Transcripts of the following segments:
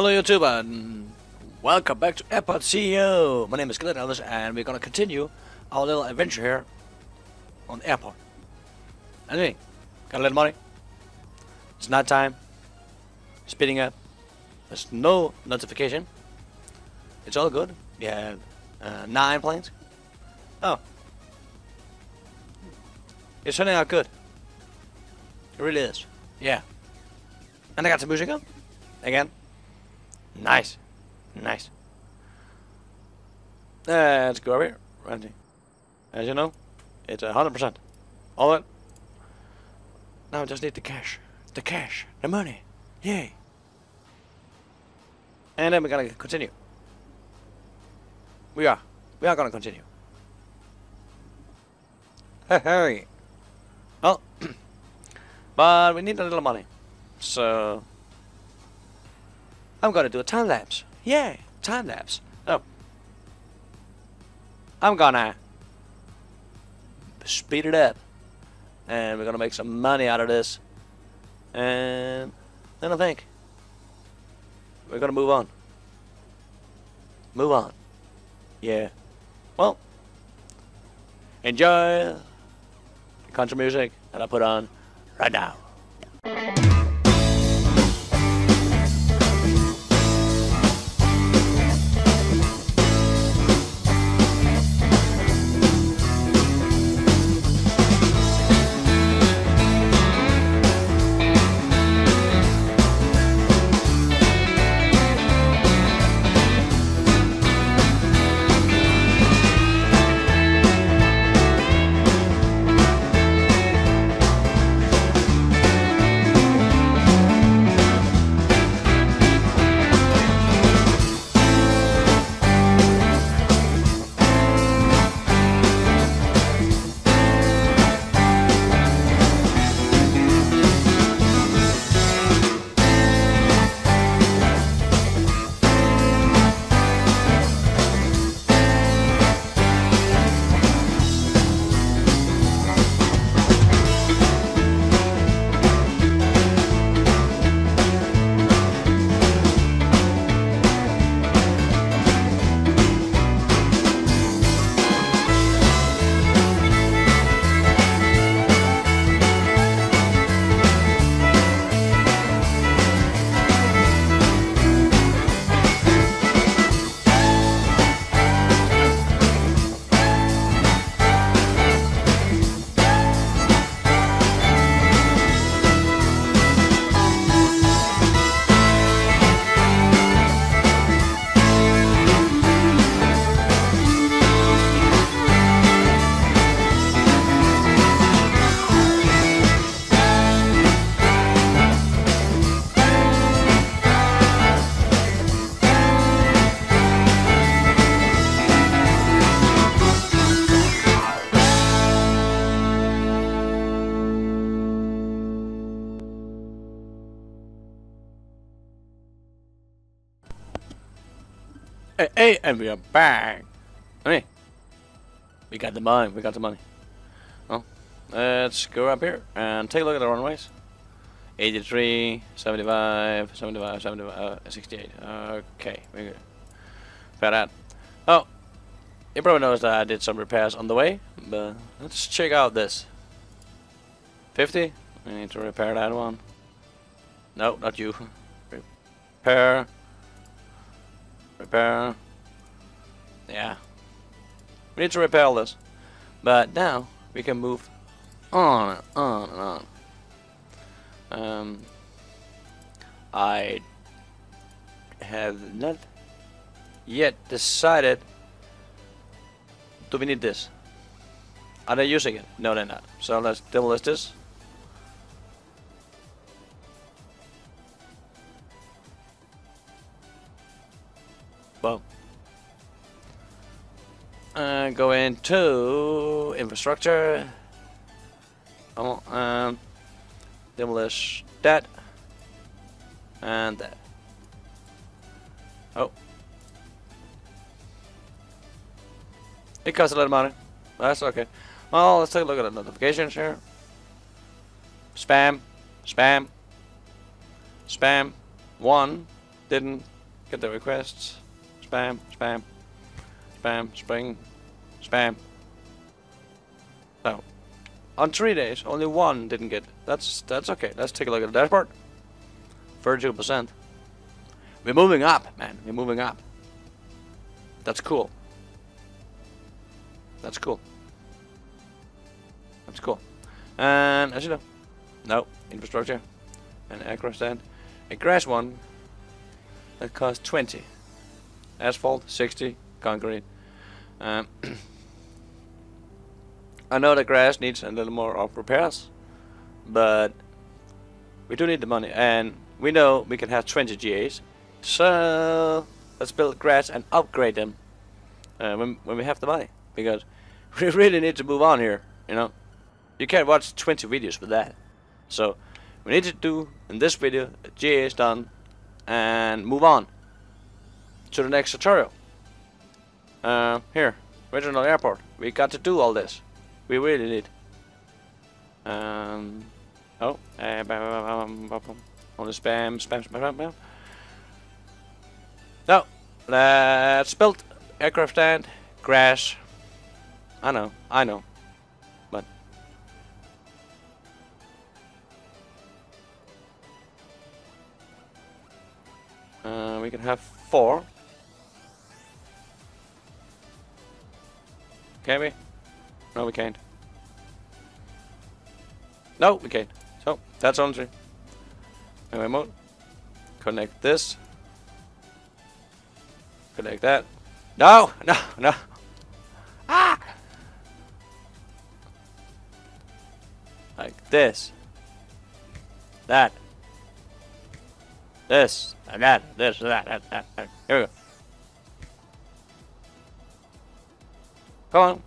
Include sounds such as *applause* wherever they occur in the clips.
Hello YouTube and welcome back to Airport CEO. My name is Glenn Ellis and we're gonna continue our little adventure here on airport. Anyway, got a little money. It's night time. Speeding up. There's no notification. It's all good. We uh, nine planes. Oh. It's turning out good. It really is. Yeah. And I got some music on. Again. Nice. Nice. Let's go over here. Renting. As you know, it's a hundred percent. All it. Now I just need the cash. The cash. The money. Yay. And then we're gonna continue. We are. We are gonna continue. Hey. Well, *clears throat* but we need a little money. So I'm gonna do a time lapse. Yeah, time lapse. Oh. I'm gonna speed it up. And we're gonna make some money out of this. And then I think we're gonna move on. Move on. Yeah. Well, enjoy the country music that I put on right now. Hey, and we are back. Hey, we got the money. We got the money. Well, let's go up here and take a look at the runways. 83, 75, 75, 75, uh, 68. Okay, we're good. Got that. Oh, you probably noticed that I did some repairs on the way, but let's check out this. 50? We need to repair that one. No, not you. *laughs* Repair. Repair. Yeah. We need to repair this. But now we can move on and on and on. Um, I have not yet decided do we need this? Are they using it? No, they're not. So let's demolish this. Boom. And go into infrastructure. Oh, um, demolish that and that. Oh. It costs a lot of money. That's okay. Well, let's take a look at the notifications here. Spam, spam, spam, one, didn't get the requests. Spam, spam, spam, spring, spam. So, on three days, only one didn't get. That's that's okay. Let's take a look at the dashboard. Thirty-two percent. We're moving up, man. We're moving up. That's cool. That's cool. That's cool. And as you know, no infrastructure and aircraft stand. A grass one that costs 20. Asphalt 60. Concrete. Um, *clears throat* I know the grass needs a little more of repairs, but we do need the money, and we know we can have 20 GAs. So let's build grass and upgrade them uh, when when we have the money, because *laughs* we really need to move on here. You know, you can't watch 20 videos for that. So we need to do in this video, GA is done, and move on to the next tutorial. Uh, here, regional airport. We got to do all this. We really need. Um, oh, uh, only spam, spam, spam, spam, spam. No, let's build aircraft stand, grass. I know, I know. But. Uh, we can have four. Can we? No, we can't. No, we can't. So, that's on three. Anyway, mode. Connect this. Connect that. No, no, no. Ah! Like this. That. This, and that, this, that, that, that. Here we go. Come on.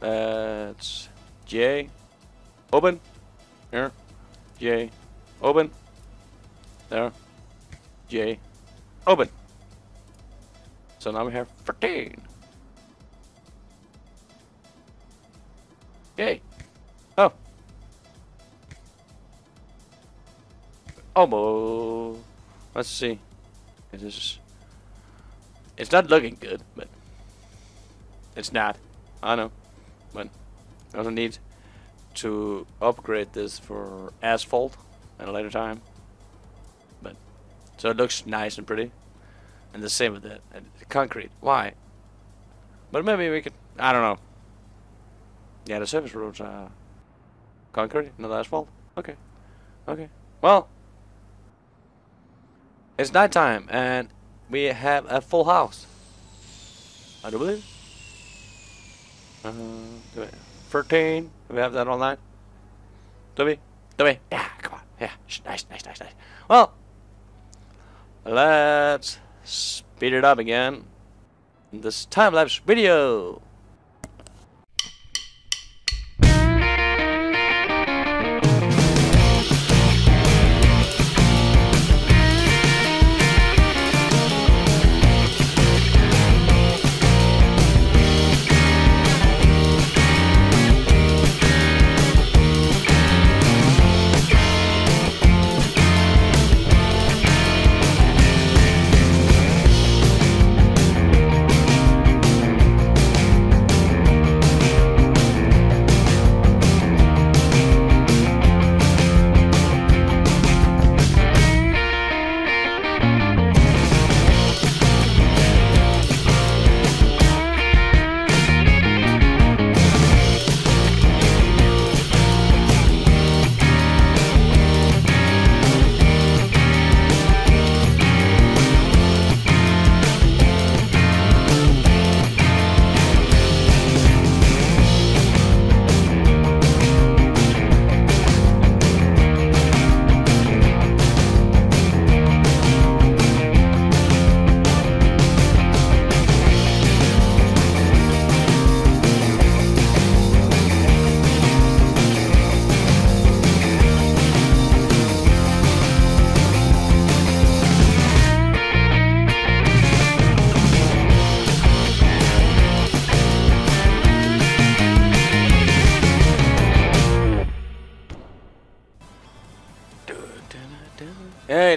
That's GA. Open. Here. GA. Open. There. GA. Open. So now we have 14. Yay. Oh. Almost. Let's see. It is. It's not looking good, but it's not. I know, but I also need to upgrade this for asphalt at a later time. But so it looks nice and pretty, and the same with the, the concrete. Why? But maybe we could. I don't know. Yeah, the surface roads are concrete, not asphalt. Okay. Okay. Well. It's nighttime and we have a full house. I do believe. Uh, 13. Do we have that online? Do we? Do we? Yeah, come on. Yeah, nice, nice, nice, nice. Well, let's speed it up again. This time-lapse video.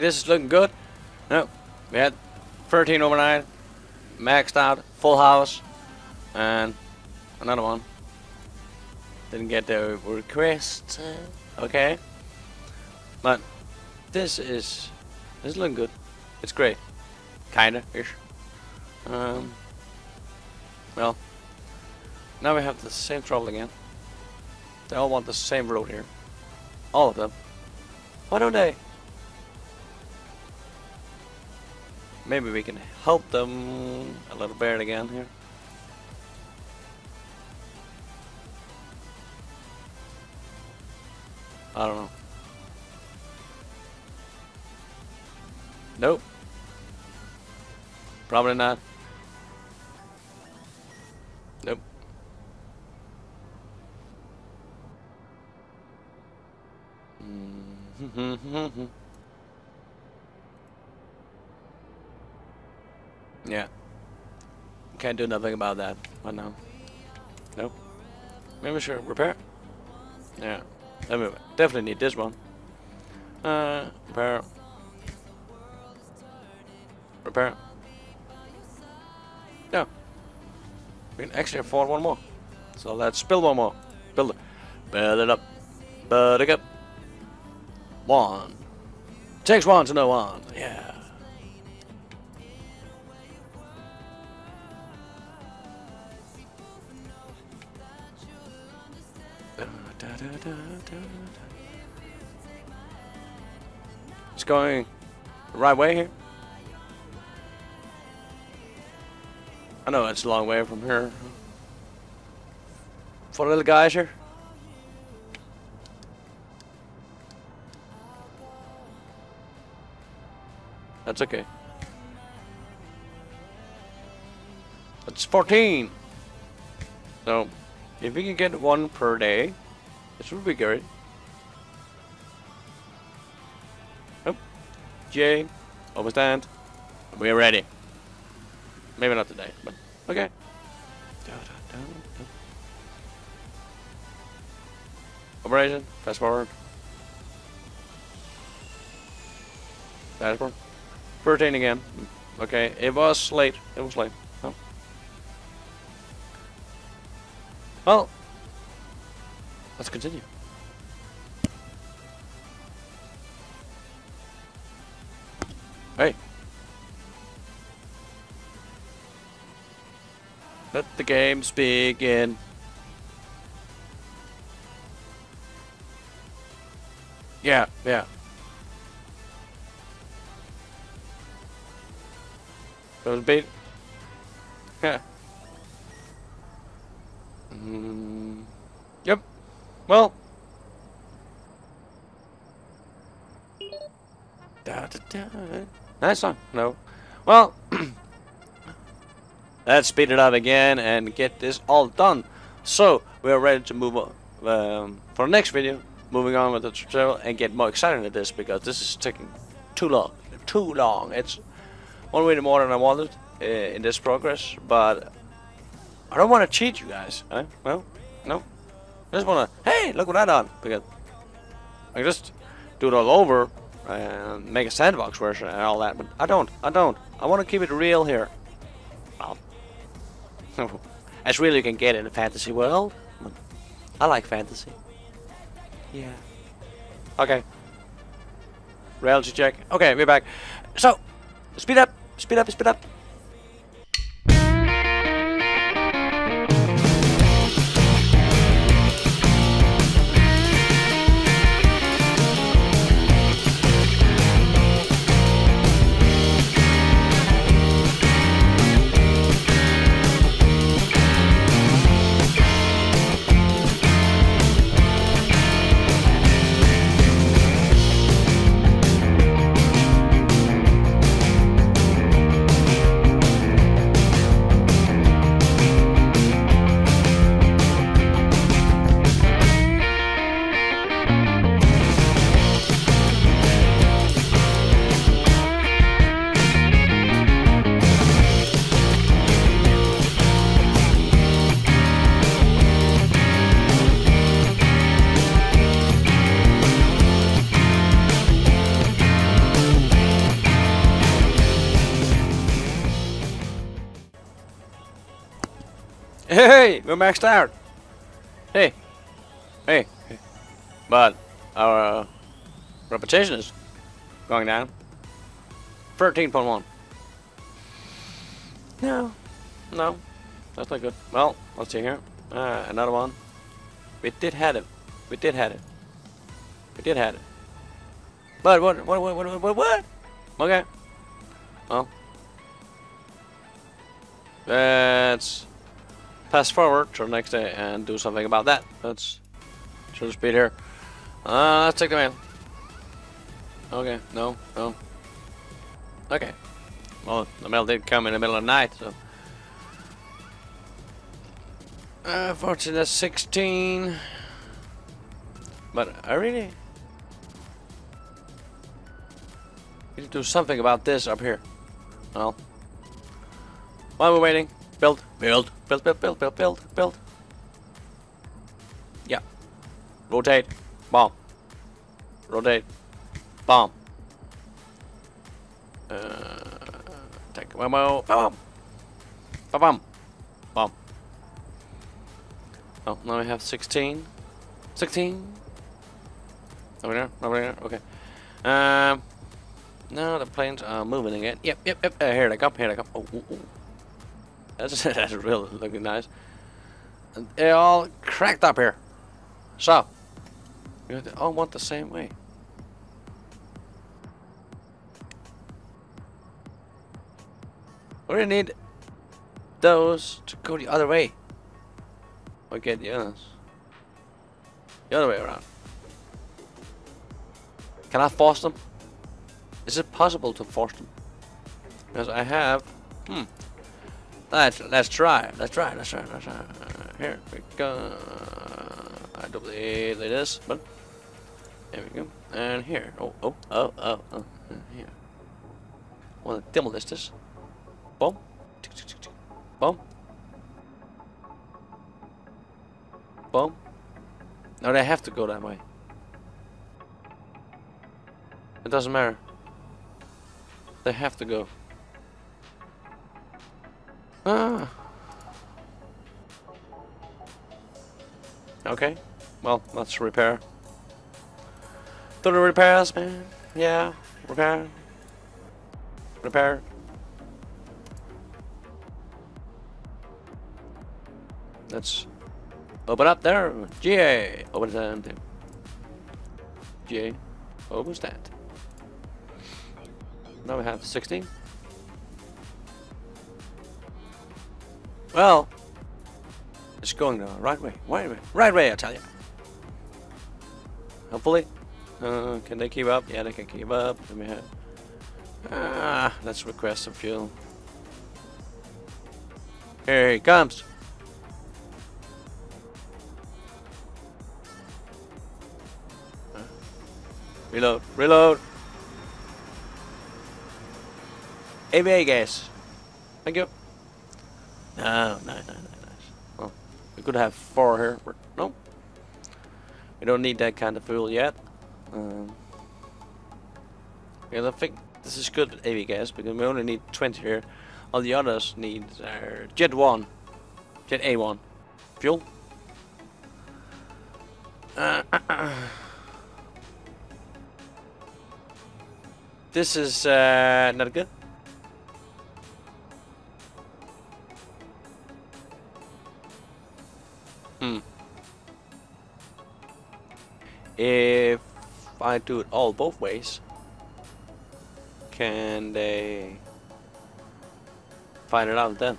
This is looking good. No, we had 13 overnight, maxed out, full house, and another one. Didn't get the request. Okay, but this is this is looking good. It's great, kinda ish. Um, well, now we have the same trouble again. They all want the same road here. All of them. Why don't they? Maybe we can help them a little bit again here. I don't know. Nope. Probably not. Nope. Mm-hmm. *laughs* yeah. Can't do nothing about that right now. Nope. Maybe we should repair. Yeah. I mean, definitely need this one. Uh, repair. Repair. Yeah. We can actually afford one more. So let's build one more. Build it. Build it up. Build it up. One. Takes one to know one. Yeah. It's going the right way here. I know it's a long way from here. For little guys here. That's okay. That's 14. So, if we can get one per day, this would be great. Oh, GA, overstand. We're ready. Maybe not today, but okay. Operation, fast forward. Dashboard. 13 again. Okay, it was late. It was late. Oh. Well, let's continue. Hey. Let the games begin. Yeah, yeah. That was bait. Yeah. Mm, yep. Well. Da, da, da. Nice song. No. Well. *clears throat* let's speed it up again and get this all done. So we are ready to move on um, for the next video. Moving on with the tutorial and get more excited at this because this is taking too long. Too long. It's one way more than I wanted uh, in this progress, but I don't want to cheat you guys. Eh? Well, no. I just want to, hey, look what I done. Because I can just do it all over and make a sandbox version and all that, but I don't. I don't. I want to keep it real here. Well, *laughs* as real you can get in a fantasy world. I like fantasy. Yeah. Okay. Reality check. Okay, we're back. So, speed up, speed up, speed up. Hey, we're maxed out. Hey, hey, but our uh, reputation is going down. Thirteen point one. No, no, that's not good. Well, let's see here. Uh, another one. We did had it. We did had it. We did had it. But what? What? What? What? What? What? Okay. Well, let's pass forward to the next day and do something about that. Let's show the speed here. Uh, let's take the mail. Okay. No. No. Okay. Well, the mail did come in the middle of the night, so. Uh, 14, that's 16. But I really need to do something about this up here. Well, while we're waiting, build, build, build, build, build, build, build, build. Yeah. Rotate, bomb. Rotate, bomb. Uh, take one more, bomb, bomb, bomb. Oh, now we have 16. 16. Over there, over there, okay. Um, no, the planes are moving again. Yep, yep, yep. Uh, here they come, here they come. Oh. That's, *laughs* that's really looking nice. And they're all cracked up here. So, we all want the same way. We need those to go the other way. Or get the others. The other way around. Can I force them? Is it possible to force them? Because I have... Hmm. Let's, let's try. Let's try. Let's try. Let's try. Here we go. I don't believe it is, but... There we go. And here. Oh, oh, oh, oh, oh. Here. Want to demolish this. Boom. Boom. Boom. No, they have to go that way. It doesn't matter. They have to go. Ah. Okay. Well, let's repair. Do the repairs, man. Yeah. Repair. Repair. Let's open up there. GA. Open that. GA. Open that. Now we have 16. Well, it's going the right way. Right way. Right way, I tell you. Hopefully. Uh, can they keep up? Yeah, they can keep up. Let me have. Ah, let's request some fuel. Here he comes. Reload. Reload. AVA gas. Thank you. No, no, no, no, no. Well, we could have four here, but no. We don't need that kind of fuel yet. Um, because I think this is good AV gas because we only need 20 here. All the others need uh, Jet 1, Jet A1 fuel. Uh, *coughs* this is uh, not good. If I do it all both ways, can they find it out then?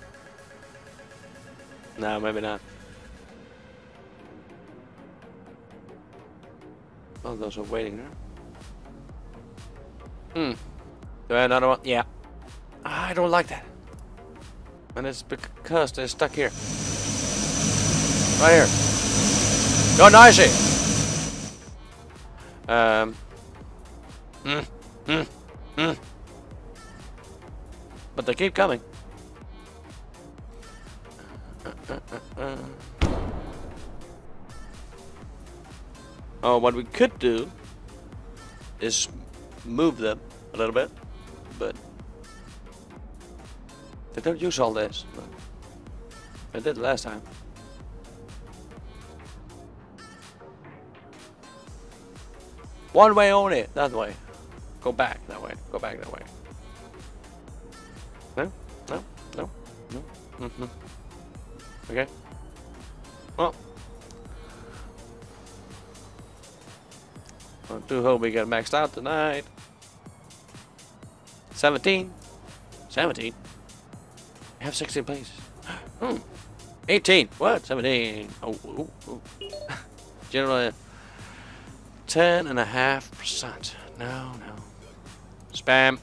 No, maybe not. Well, those are waiting there. Hmm. Do I have another one? Yeah. I don't like that. And it's because they're stuck here. Right here. Go noisy. Um. Mm, mm, mm. But they keep coming. Uh, uh, uh, oh, what we could do is move them a little bit, but they don't use all this. They did last time. One way only, that way. Go back that way. Go back that way. No? No? No? No? Mm-hmm. Okay. Well. I do hope we get maxed out tonight. 17. 17. I have 16 places. *gasps* Hmm. 18. What? 17. Oh, oh, oh. *laughs* Generally, 10 and a half percent. No, no. Spam.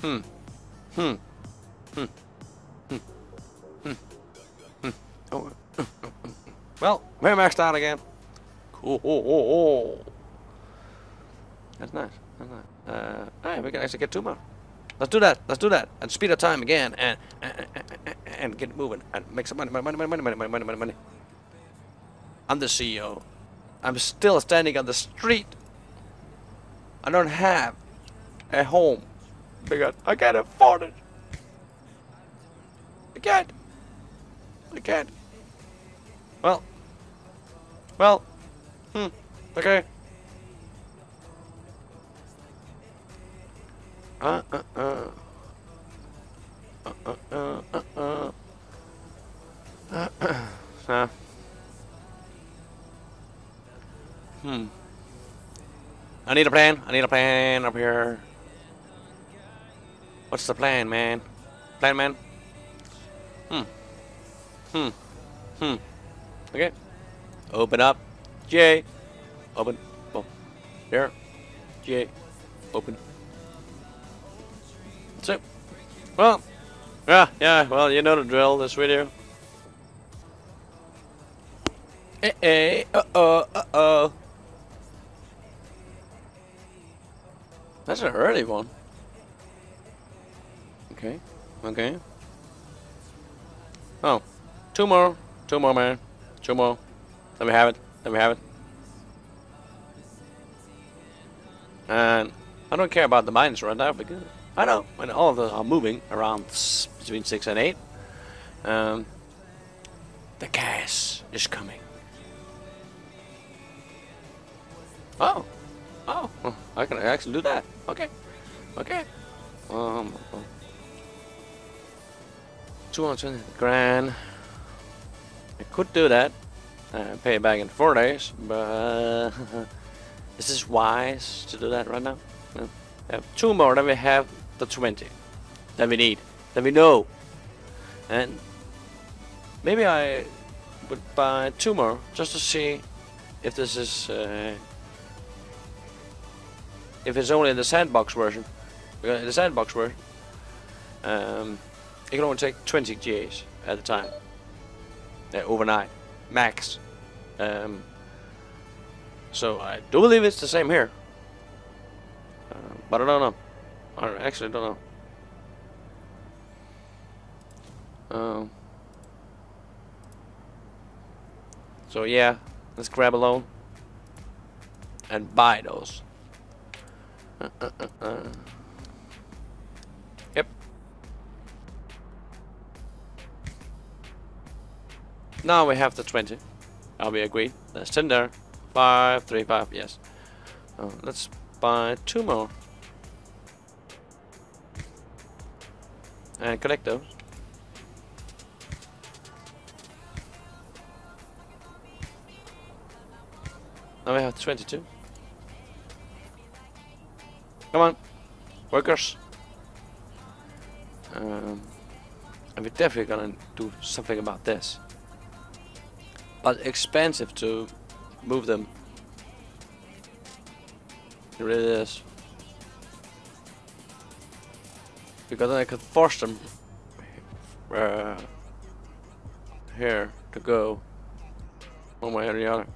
Hmm. Hmm. Hmm. Hmm. Hmm. Hmm. Oh. Well, we're maxed out again. Cool. Oh, oh. That's nice. That's nice. Uh, hey, we can actually get two more. Let's do that. Let's do that. And speed up time again and and, and, and get moving and make some money, money, money, money, money, money, money, money, money. I'm the CEO. I'm still standing on the street. I don't have a home because I can't afford it. I can't. I can't. Well. Well. Hmm. Okay. Uh uh uh. Uh uh uh uh uh. *clears throat* Uh uh. Hmm. I need a plan. I need a plan up here. What's the plan, man? Plan, man? Hmm. Hmm. Hmm. Okay. Open up. GA. Open. Boom. There. GA. Open. That's it. Well. Yeah, yeah, well, you know the drill, this video. Eh, eh, uh-oh, uh-oh. That's an early one. Okay, okay. Oh, two more, two more, man. Two more. Let me have it, let me have it. And I don't care about the mines right now because I know when all of them are moving around between 6 and 8. Um, the gas is coming. Oh, oh, I can actually do that. Okay, okay. Um, 220 grand. I could do that. Uh, pay it back in four days, but *laughs* is this wise to do that right now? No. have two more, then we have the 20 that we need, that we know. And maybe I would buy two more just to see if this is uh, if it's only in the sandbox version. In the sandbox version, um, can only take 20 GAs at a time, uh, overnight, max. Um, so I do believe it's the same here, uh, but I don't know. I actually don't know. Um, so yeah, let's grab a loan and buy those. Yep. Now we have the 20. Are we agreed. That's 10 there. 5, 3, 5, yes. Uh, let's buy two more. And collect those. Now we have 22. Come on, workers. Um, and we're definitely gonna do something about this. But expensive to move them. It really is. Because then I could force them uh, here to go one way or the other.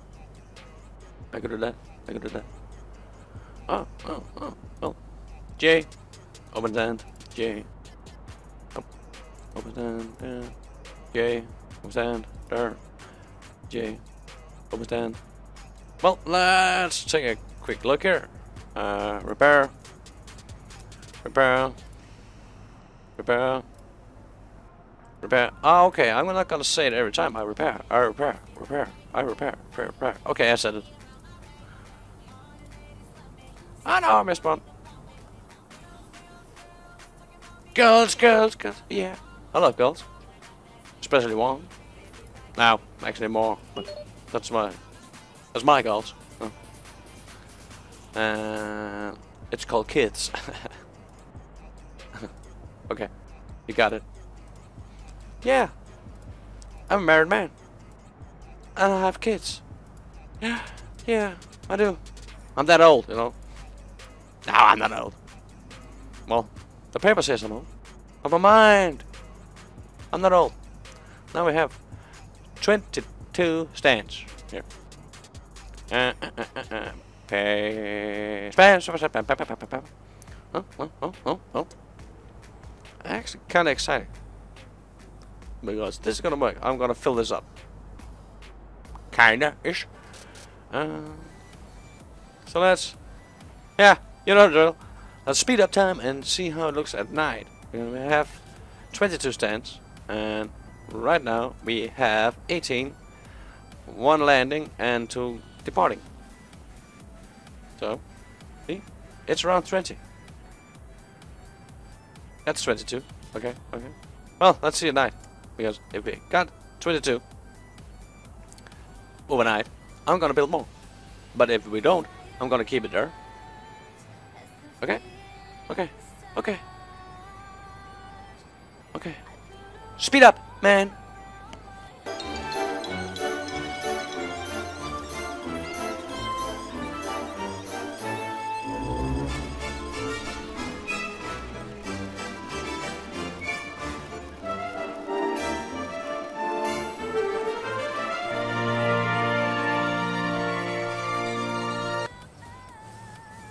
I could do that. I could do that. Oh, oh, oh. GA. Open stand. GA. Oh. Open stand. There. GA. Open stand. There. GA. Open stand. Well, let's take a quick look here. Uh, repair. Repair. Repair. Repair. Oh, okay. I'm not gonna say it every time. I repair. I repair. Repair. I repair. Repair. Repair. Okay, I said it. I know I missed one. Girls, girls, girls. Yeah. I love girls. Especially one. Now, actually more. But that's my that's my girls. Uh, it's called kids. *laughs* okay. You got it. Yeah. I'm a married man. And I have kids. Yeah, *gasps* yeah, I do. I'm that old, you know. No, I'm not old. Well, the paper says I'm old. My mind. I'm not old. Now we have 22 stands here. Uh, uh, uh, uh, uh. Pay. Oh, oh, oh, oh, oh. Actually, kind of exciting because this is gonna work. I'm gonna fill this up. Kinda ish. Uh, so let's, yeah, you know the drill. Let's speed up time and see how it looks at night. We have 22 stands, and right now we have 18, one landing and two departing. So, see, it's around 20. That's 22. Okay, okay. Well, let's see at night. Because if we got 22 overnight, I'm gonna build more. But if we don't, I'm gonna keep it there. Okay? Okay. Okay. Okay. Speed up, man!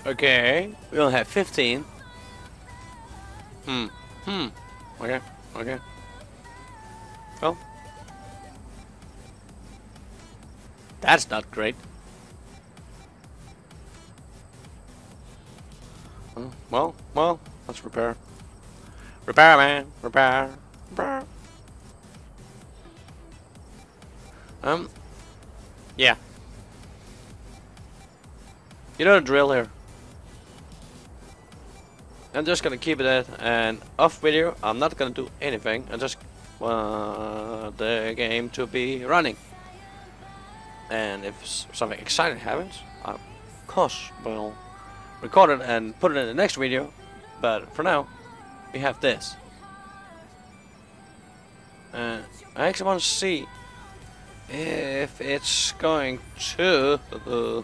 Okay, we only have 15. Hmm. Hmm. Okay. Okay. Well. That's not great. Well, well, let's repair. Repair, man. Repair. Repair. Um. Yeah. You know the drill here. I'm just gonna keep it at an off video. I'm not gonna do anything. I just want the game to be running. And if something exciting happens, I of course will record it and put it in the next video. But for now, we have this. And I actually want to see if it's going to uh,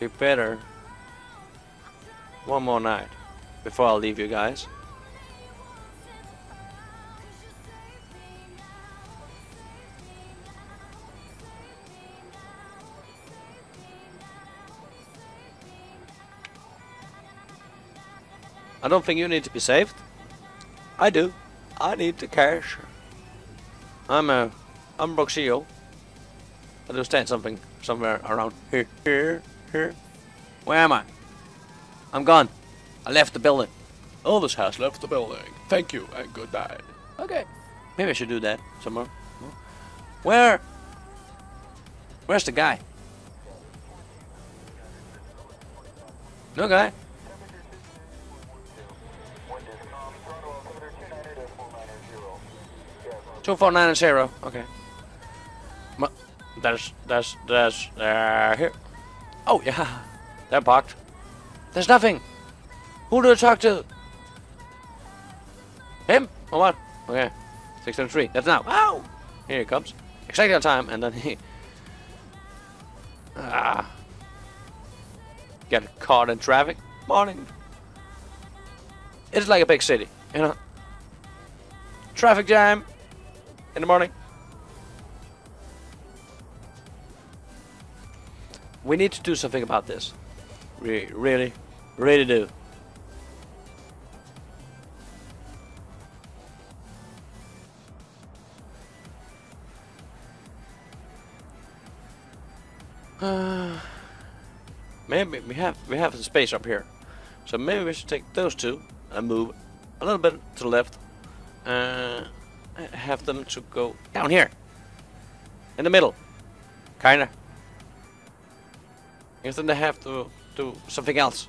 be better one more night before I'll leave you guys. I don't think you need to be saved. I do. I need the cash. I'm a I'm broke CEO. I do stand something somewhere around here, here, here. Where am I? I'm gone. I left the building. Elvis has left the building. Thank you and good night. Okay. Maybe I should do that somewhere. Where? Where's the guy? No guy. Two four nine zero. Okay. There's there's there's uh here. Oh yeah, *laughs* they're parked. There's nothing. Who do I talk to? Him? Or what? Okay. 603. That's now. Ow! Here he comes. Exactly on time, and then he... Ah. Get caught in traffic. Morning. It's like a big city, you know? Traffic jam in the morning. We need to do something about this. Re really, really do. *sighs* Uh, maybe we have we have some space up here, so maybe we should take those two and move a little bit to the left, uh, have them to go down here. In the middle. Kinda. Guess then they have to do something else.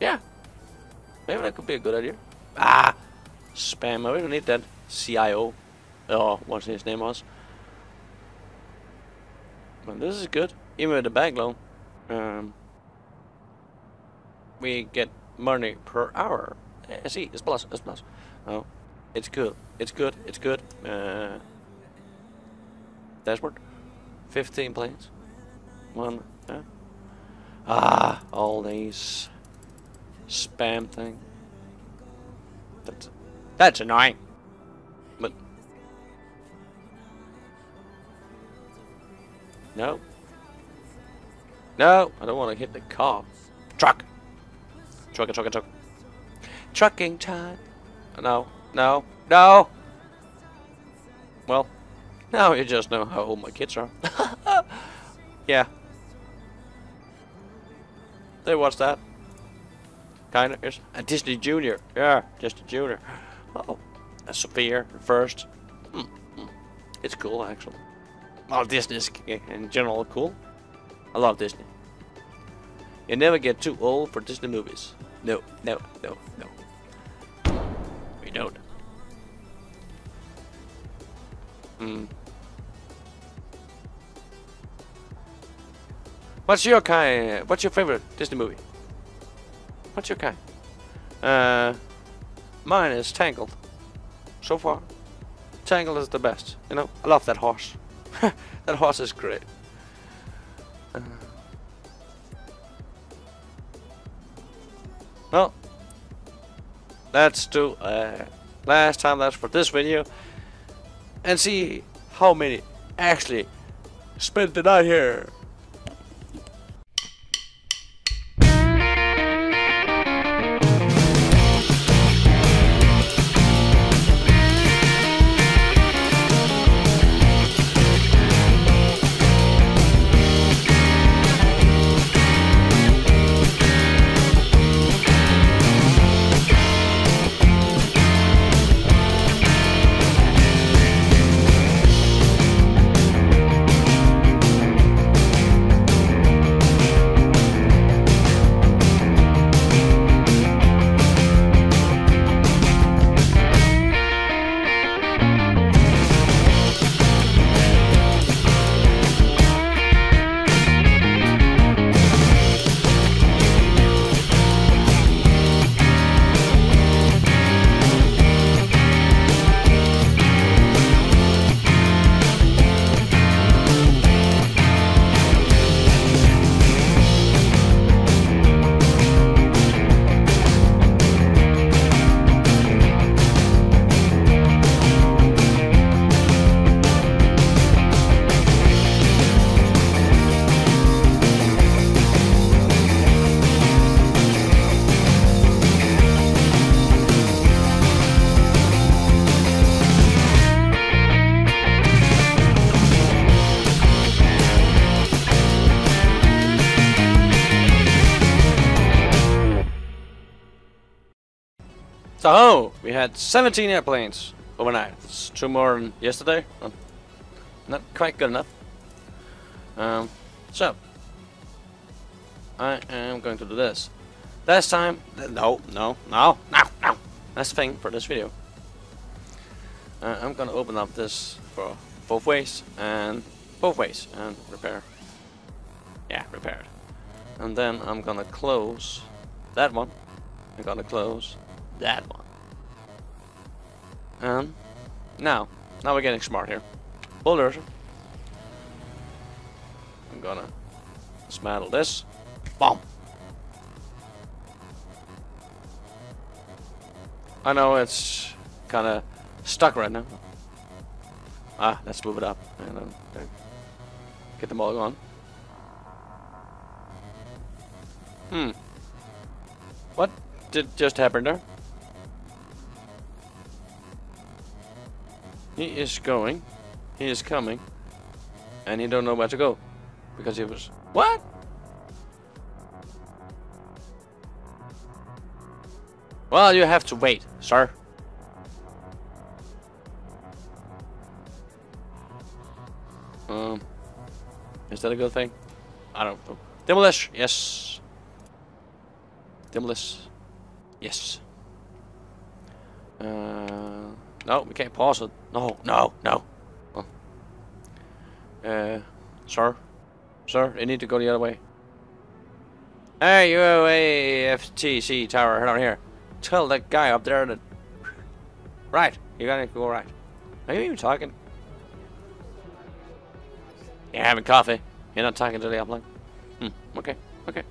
Yeah. Maybe that could be a good idea. Ah! Spam. I don't need that. CIO. Oh, what his name was. But this is good. Even with the bank loan. Um, we get money per hour. Uh, see, it's plus, it's plus. Oh, it's good. It's good. It's good. Uh, dashboard. 15 planes. One. Ah, all these spam thing. That's that's annoying. But no. No, I don't want to hit the car. Truck. Truck, truck, truck. Trucking time. No, no, no. Well, now you just know how old my kids are. *laughs* yeah. They watch that. Kind of. Here's a Disney Junior. Yeah, just a Junior. Oh, a Sofia first. Mm, mm. It's cool, actually. Well, Disney is in general cool. I love Disney. You never get too old for Disney movies. No, no, no, no. We don't. Hmm. What's your kind? What's your favorite Disney movie? What's your kind? Uh, mine is Tangled. So far, Tangled is the best. You know, I love that horse. *laughs* that horse is great. Uh, well, let's do uh, last time that's for this video and see how many actually spent the night here. Had 17 airplanes overnight. It's two more than yesterday. Well, not quite good enough. Um, so, I am going to do this. Last time, no, no, no, no, no. The thing for this video. Uh, I'm gonna open up this for both ways and both ways and repair. Yeah, repair. And then I'm gonna close that one. I'm gonna close that one. And now, now we're getting smart here. Bulldozer. I'm gonna dismantle this. Bomb. I know it's kind of stuck right now. Ah, let's move it up and then get them all gone. Hmm. What did just happen there? He is going. He is coming. And he don't know where to go. Because he was... What? Well, you have to wait, sir. Um, is that a good thing? I don't know. Demolish, yes. Demolish, yes. Uh, no, we can't pause it. No, no, no. Oh. Uh, sir, sir, you need to go the other way. Hey, you AFTC tower, down here. Tell that guy up there that. Right, you gotta go right. Are you even talking? You're having coffee. You're not talking to the upline. Hmm. Okay. Okay.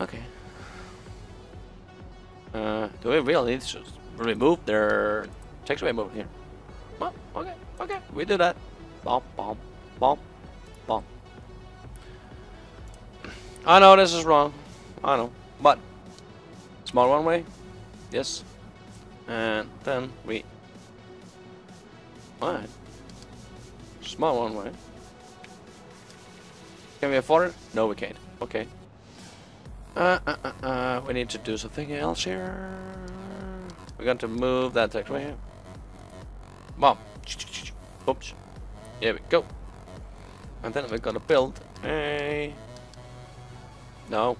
Okay. Uh, do we really need to remove their taxiway move here? Well, okay. Okay. We do that. Bomb. Bomb. Bomb. Bomb. I know this is wrong. I know. But small one way. Yes. And then we. Alright. Small one way. Can we afford it? No, we can't. Okay. Uh, uh, uh, uh, we need to do something else here. We're going to move that taxiway. Bomb. Oops. Here we go. And then we're gonna build a... No.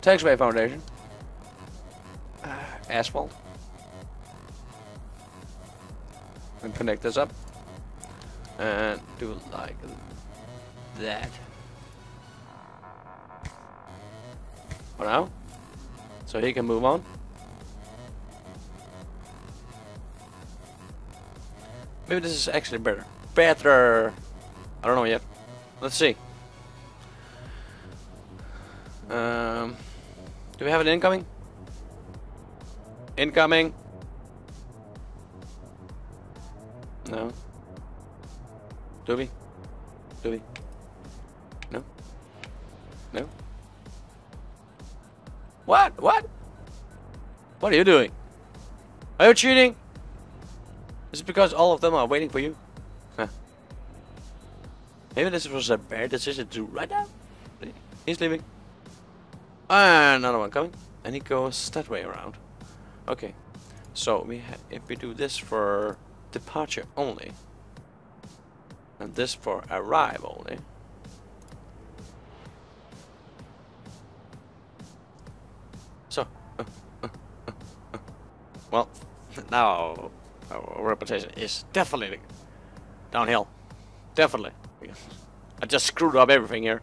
Taxiway foundation. Uh, asphalt. And connect this up. And do like that. For now. So he can move on. Maybe this is actually better. Better! I don't know yet. Let's see. Um, do we have an incoming? Incoming! No. Do we? Do we? What? What? What are you doing? Are you cheating? Is it because all of them are waiting for you? Huh. Maybe this was a bad decision to right now. He's leaving. Another one coming. And he goes that way around. Okay. So we if we do this for departure only. And this for arrive only. Well, now our reputation is definitely downhill. Definitely. I just screwed up everything here.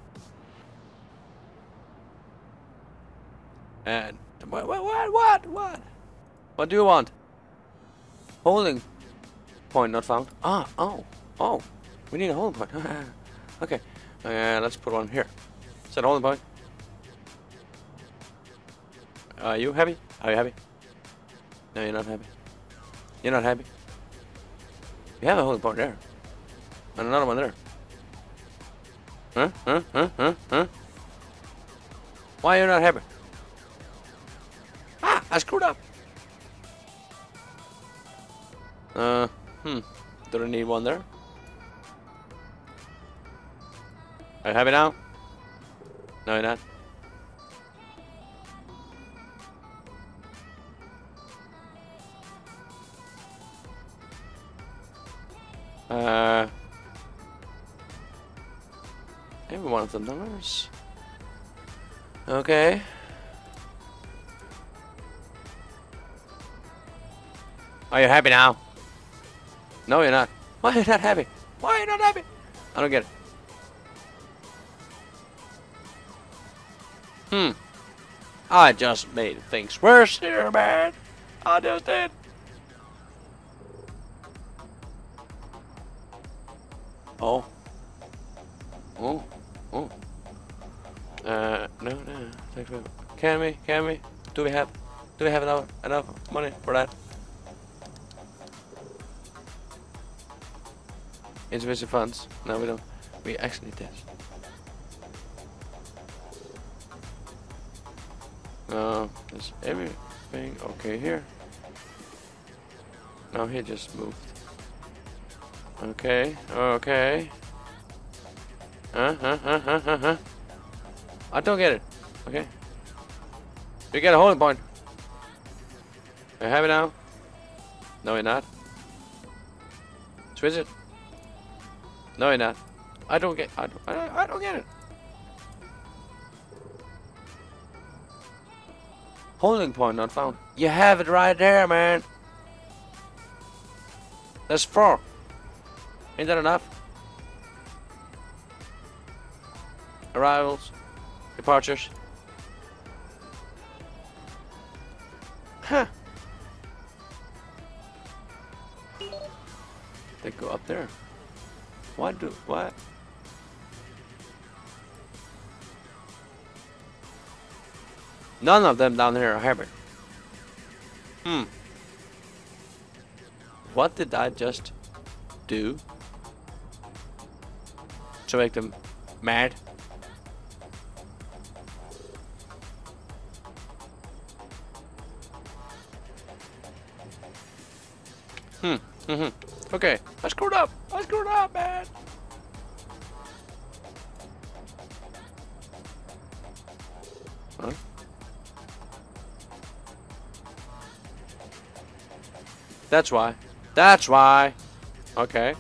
And what, what, what, what? What What do you want? Holding point not found. Ah, oh, oh. We need a holding point. *laughs* okay, uh, let's put one here. Is that a holding point? Are you happy? Are you happy? No, you're not happy. You're not happy? You have a holding point there. And another one there. Huh? Huh? Huh? Huh? Huh? Why are you not happy? Ah! I screwed up! Uh, hmm. Do I need one there? Are you happy now? No, you're not. Uh, maybe one of the numbers. Okay. Are you happy now? No, you're not. Why are you not happy? Why are you not happy? I don't get it. Hmm. I just made things worse here, man. I just did. Oh. Oh. Oh. Uh, no, no. Can we? Can we? Do we have? Do we have enough enough money for that? Insufficient funds. No, we don't. We actually need this. Uh, is everything okay here? No, he just moved. Okay, okay. Huh, huh, huh, huh, huh, huh. I don't get it. Okay. You get a holding point. You have it now? No, you're not. Switch it. No, you're not. I don't get. I don't, I, I don't get it. Holding point not found. You have it right there, man. That's four. Ain't that enough? Arrivals. Departures. Huh. They go up there. Why do what? None of them down here are hybrid. Hmm. What did I just do to make them mad? Hmm. Mm-hmm. Okay. I screwed up. I screwed up, man. Huh? That's why. That's why. Okay.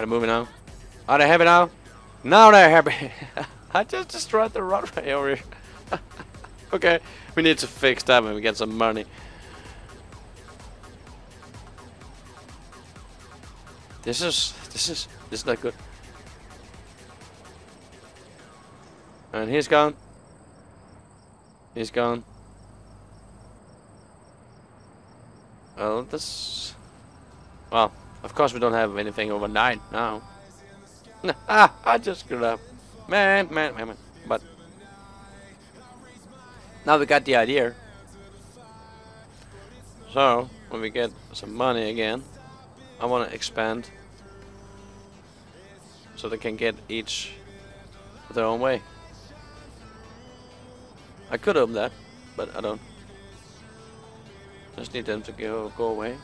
Are they moving now? Are they heavy now? Now they're happy. *laughs* I just destroyed the runway over here. *laughs* okay, we need to fix that when we get some money. This is this is this is not good. And he's gone. He's gone. Well, this. Well, of course we don't have anything over nine now. I just screwed up. Man, man, man, man. But now we got the idea. So when we get some money again, I want to expand so they can get each their own way. I could have that, but I don't. Just need them to go go away.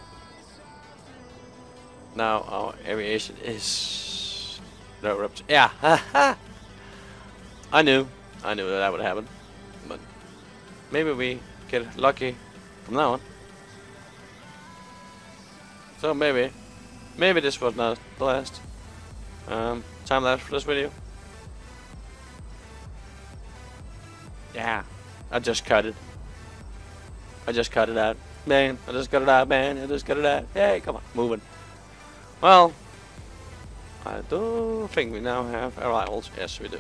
Now our aviation is no rupture. Yeah, *laughs* I knew, I knew that, that would happen, but maybe we get lucky from now on. So maybe, maybe this was not the last um, time lapse for this video. Yeah. I just cut it. I just cut it out. Man, I just cut it out, man. I just cut it out. Hey, come on, moving. Well, I do think we now have arrivals. Yes, we do.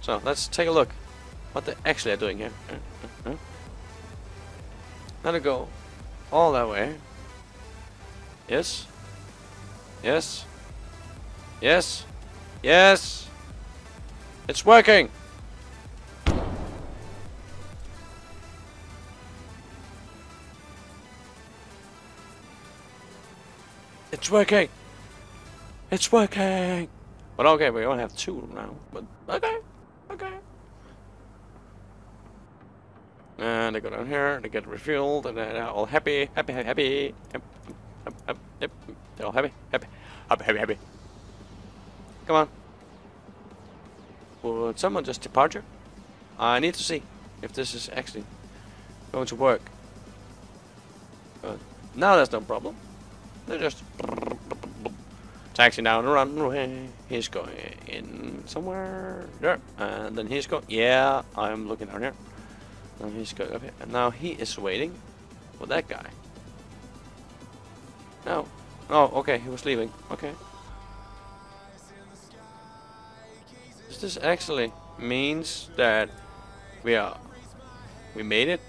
So, let's take a look what they actually are doing here. *laughs* Let it go all that way. Yes. Yes. Yes. Yes. It's working. It's working! It's working! But okay, we only have two now. But okay, okay. And they go down here, they get refueled, and they're all happy, happy, happy, happy. Yep, yep, yep. They're all happy, happy, happy, happy, happy. Come on. Would someone just departure? I need to see if this is actually going to work. But now there's no problem. They're just taxi down the runway. He's going in somewhere there, and then he's going. Yeah, I'm looking down here. And he's going up here, and now he is waiting for that guy. No. Oh, okay, he was leaving. Okay. This actually means that we are we made it.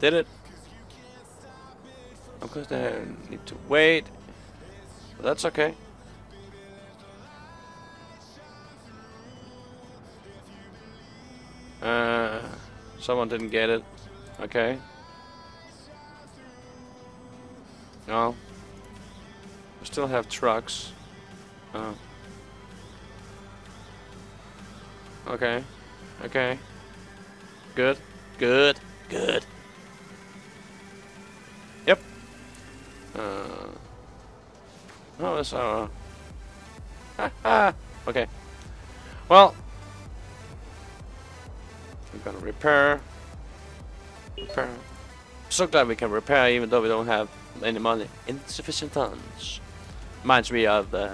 Did it? Of course, they need to wait. But that's okay. Uh, someone didn't get it. Okay. No. We still have trucks. Oh. Okay. Okay. Good. Good. Good. No, that's uh. *laughs* okay. Well, we're gonna repair. Repair. So glad we can repair even though we don't have any money. Insufficient funds. Reminds me of the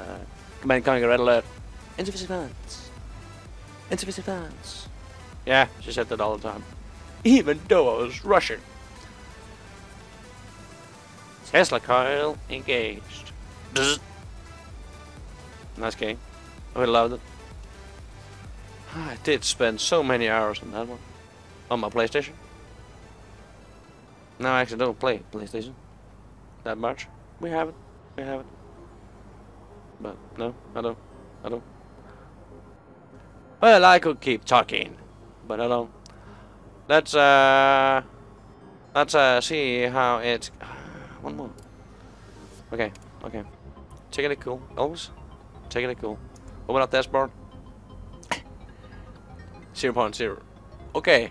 Command Conquer Red Alert. Insufficient funds. Insufficient funds. Yeah, she said that all the time. Even though I was Russian. Tesla coil engaged. Bzz. Nice game. I loved it. I did spend so many hours on that one. On my PlayStation. No, I actually don't play PlayStation. That much. We have it. We have it. But no, I don't. I don't. Well, I could keep talking, but I don't. Let's uh, let's uh see how it. One more. Okay, okay. Take it cool. Always. Take it cool. Open up dashboard. 0 0.0. Okay.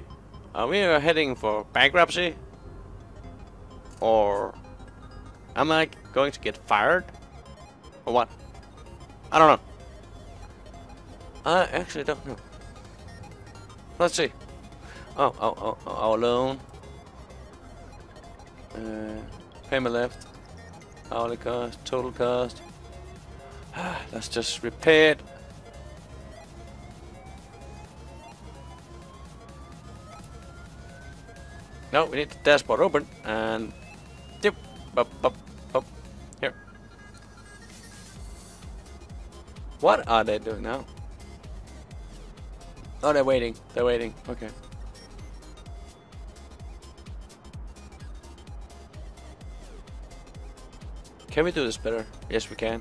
Are we heading for bankruptcy? Or am I going to get fired? Or what? I don't know. I actually don't know. Let's see. Oh, oh, oh, oh our loan. Uh, payment left. Hourly cost, total cost. *sighs* Let's just repair it. No, we need the dashboard open and dip, up, up, up, here. What are they doing now? Oh, they're waiting. They're waiting. Okay. Can we do this better? Yes, we can.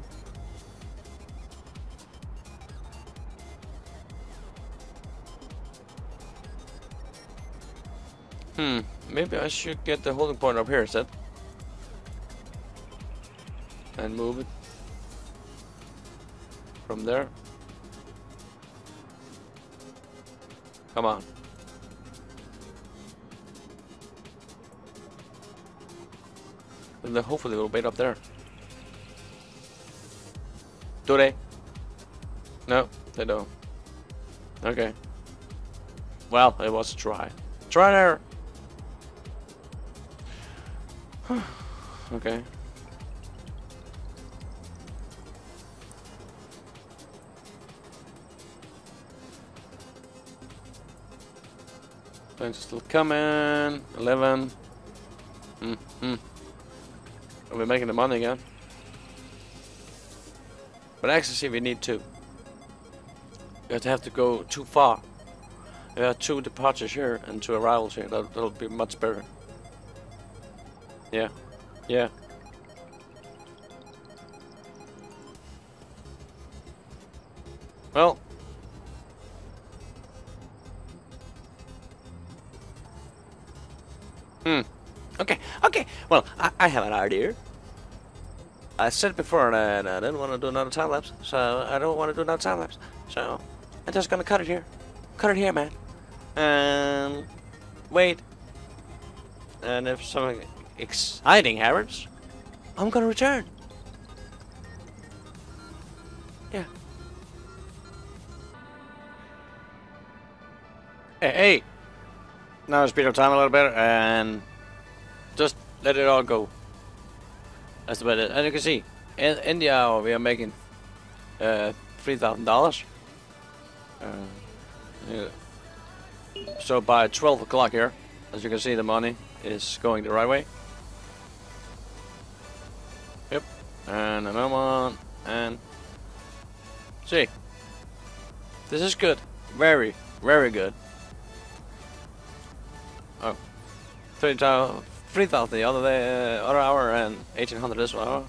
Hmm, maybe I should get the holding point up here instead. And move it from there. Come on. And then hopefully we'll wait up there. Do they? No, they don't. Okay. Well, it was a try. Try there. *sighs* okay. Planes still coming. 11. Mm, mm. Are we making the money again? But actually, we need to. We have to go too far. We have two departures here and two arrivals here. That, that'll be much better. Yeah. Yeah. Well. Hmm. Okay, okay. Well, I, I have an idea. I said before that I didn't want to do another time lapse, so I don't want to do another time lapse. So I'm just gonna cut it here. Cut it here, man. And wait. And if something exciting happens, I'm gonna return. Yeah. Hey, hey. Now speed up time a little bit and just let it all go. That's about it. And you can see, in, in the hour we are making uh, three thousand dollars. Uh, yeah. So by twelve o'clock here, as you can see, the money is going the right way. Yep, and another one, and see, this is good, very, very good. Oh, 30,000 3,000 the other day, uh, other hour, and 1,800 this one.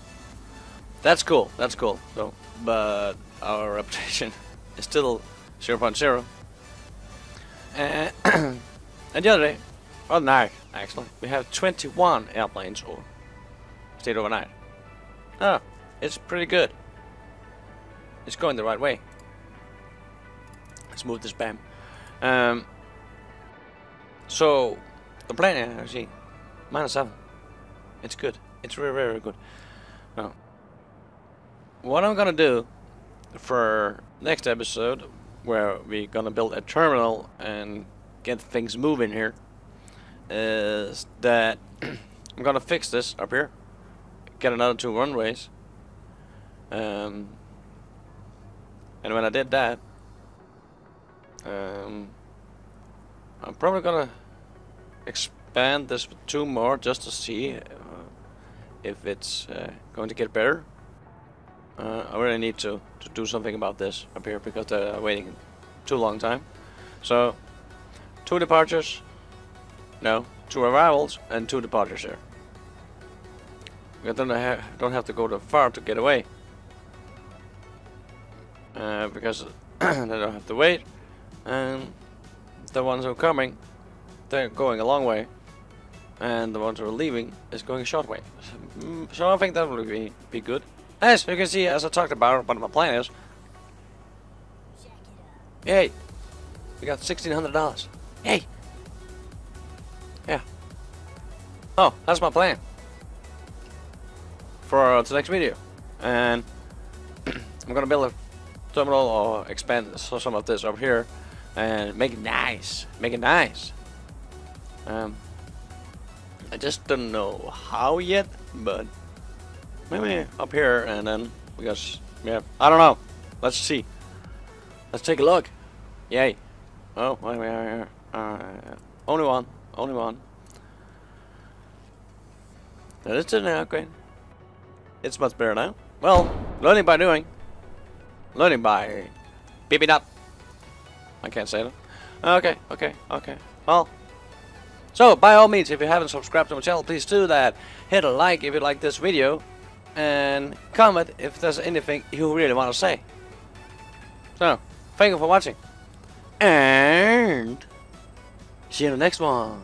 That's cool. That's cool. So, but our reputation *laughs* is still 0 0.0. And, *clears throat* and the other day, oh night actually, we have 21 airplanes or stayed overnight. Oh, it's pretty good. It's going the right way. Let's move this BAM. Um, so, the plan, I see, Minus 7. It's good. It's very, very good. Oh. what I'm gonna do for next episode, where we're gonna build a terminal and get things moving here, is that *clears throat* I'm gonna fix this up here, get another two runways, um, and when I did that, um, I'm probably gonna expand this two more just to see uh, if it's uh, going to get better. Uh, I really need to, to do something about this up here because they're waiting too long time. So, two departures, no, two arrivals and two departures here. I ha don't have to go too far to get away. Uh, because *clears throat* they don't have to wait. And the ones who are coming, they're going a long way. And the ones who are leaving is going a short way. So I think that would be, be good. As you can see, as I talked about, what my plan is. Yay! We got $1,600. Hey! Yeah. Oh, that's my plan. For the next video. And *clears throat* I'm gonna build a terminal or expand some of this over here and make it nice. Make it nice. Um, I just don't know how yet, but maybe up here and then we got yeah I don't know. Let's see. Let's take a look. Yay. Oh wait, wait, wait, wait. Uh, only one only one. That is an upgrade. It's much better now. Well learning by doing. Learning by beeping up. I can't say that. Okay okay okay. Well so by all means if you haven't subscribed to my channel please do that hit a like if you like this video and comment if there's anything you really want to say. So, thank you for watching. And see you in the next one.